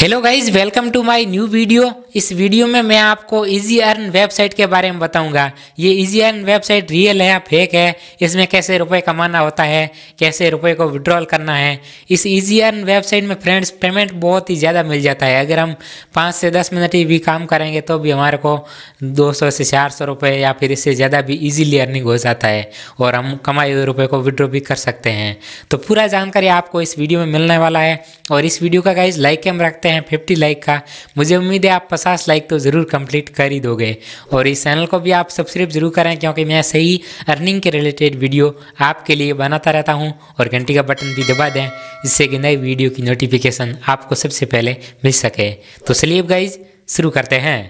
Hello guys welcome to my new video इस video में मैं आपको इजी अर्न वेबसाइट के बारे में बताऊँगा। ये इजी अर्न वेबसाइट रियल है या फेक है? इसमें कैसे रुपए कमाना होता है? कैसे रुपए को विड्रॉल करना है? इस इजी अर्न वेबसाइट में फ्रेंड्स पेमेंट बहुत ही ज़्यादा मिल जाता है। अगर हम पाँच से दस मिनट ही भी काम करेंगे तो भी हमारे को दो सौ से चार सौ रुपये या फिर इससे ज़्यादा भी ईजीली अर्निंग हो जाता है और हम कमाए हुए रुपये को विड्रॉ भी कर सकते हैं। तो पूरा जानकारी आपको इस वीडियो में मिलने वाला है। और इस वीडियो का गाइज़ लाइक हम रखते हैं फिफ्टी लाइक का। मुझे उम्मीद है आप पचास लाइक तो ज़रूर कंप्लीट कर ही दोगे। और इस चैनल को भी आप सब्सक्राइब ज़रूर करें, क्योंकि मैं सही अर्निंग के रिलेटेड वीडियो आपके लिए बनाता रहता हूँ, और घंटी का बटन भी दबा दें, जिससे कि नई वीडियो की नोटिफिकेशन आपको सबसे पहले मिल सके। तो चलिए गाइज़ शुरू करते हैं।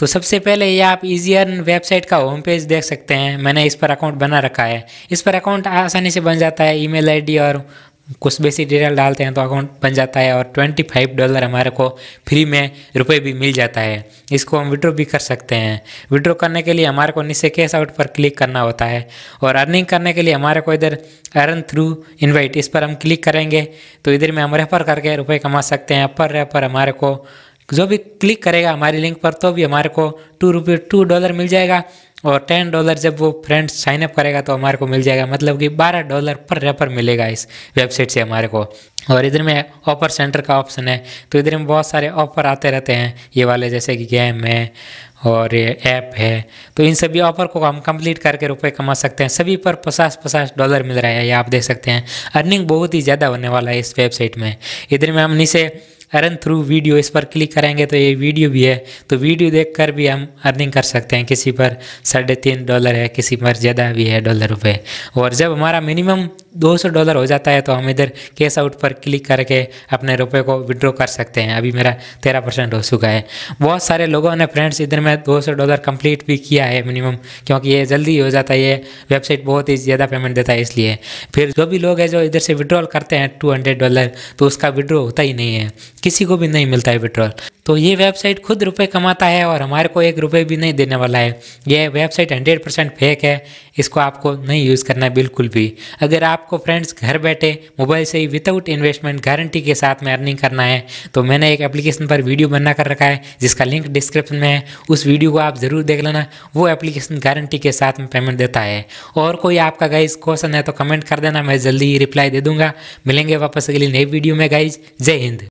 तो सबसे पहले ये आप इजी अर्न वेबसाइट का होम पेज देख सकते हैं। मैंने इस पर अकाउंट बना रखा है। इस पर अकाउंट आसानी से बन जाता है ईमेल आईडी और कुछ बेसिक डिटेल डालते हैं तो अकाउंट बन जाता है और ट्वेंटी फाइव डॉलर हमारे को फ्री में रुपए भी मिल जाता है। इसको हम विड्रॉ भी कर सकते हैं। विड्रॉ करने के लिए हमारे को नीचे कैश आउट पर क्लिक करना होता है और अर्निंग करने के लिए हमारे को इधर अर्न थ्रू इन्वाइट इस पर हम क्लिक करेंगे तो इधर में हम रेफर करके रुपये कमा सकते हैं। अपर रेफर हमारे को जो भी क्लिक करेगा हमारी लिंक पर तो भी हमारे को टू रुपये टू डॉलर मिल जाएगा। और टेन डॉलर जब वो फ्रेंड्स साइन अप करेगा तो हमारे को मिल जाएगा। मतलब कि बारह डॉलर पर रेपर मिलेगा इस वेबसाइट से हमारे को। और इधर में ऑफ़र सेंटर का ऑप्शन है। तो इधर में बहुत सारे ऑफ़र आते रहते हैं। ये वाले जैसे कि गेम है और ये ऐप है। तो इन सभी ऑफ़र को हम कंप्लीट करके रुपए कमा सकते हैं। सभी पर पचास पचास डॉलर मिल रहा है, ये आप देख सकते हैं। अर्निंग बहुत ही ज़्यादा होने वाला है इस वेबसाइट में। इधर में हम नीचे अर्न थ्रू वीडियो इस पर क्लिक करेंगे तो ये वीडियो भी है। तो वीडियो देख कर भी हम अर्निंग कर सकते हैं। किसी पर साढ़े तीन डॉलर है, किसी पर ज़्यादा भी है डॉलर रुपये और जब हमारा मिनिमम 200 डॉलर हो जाता है तो हम इधर कैश आउट पर क्लिक करके अपने रुपए को विड्रॉ कर सकते हैं। अभी मेरा तेरह परसेंट हो चुका है। बहुत सारे लोगों ने फ्रेंड्स इधर में 200 डॉलर कंप्लीट भी किया है मिनिमम, क्योंकि ये जल्दी हो जाता है। ये वेबसाइट बहुत ही ज़्यादा पेमेंट देता है इसलिए। फिर जो भी लोग हैं जो इधर से विड्रॉल करते हैं टू डॉलर तो उसका विड्रॉ होता ही नहीं है। किसी को भी नहीं मिलता है विड्रॉल तो ये वेबसाइट खुद रुपए कमाता है और हमारे को एक रुपये भी नहीं देने वाला है। ये वेबसाइट हंड्रेड परसेंट फेक है। इसको आपको नहीं यूज़ करना है बिल्कुल भी। अगर आपको फ्रेंड्स घर बैठे मोबाइल से ही विदाउट इन्वेस्टमेंट गारंटी के साथ में अर्निंग करना है तो मैंने एक एप्लीकेशन पर वीडियो बना कर रखा है, जिसका लिंक डिस्क्रिप्शन में है, उस वीडियो को आप ज़रूर देख लेना, वो एप्लीकेशन गारंटी के साथ में पेमेंट देता है। और कोई आपका गाइज़ क्वेश्चन है तो कमेंट कर देना, मैं जल्दी ही रिप्लाई दे दूँगा। मिलेंगे वापस अगली नई वीडियो में गाइज़ जय हिंद।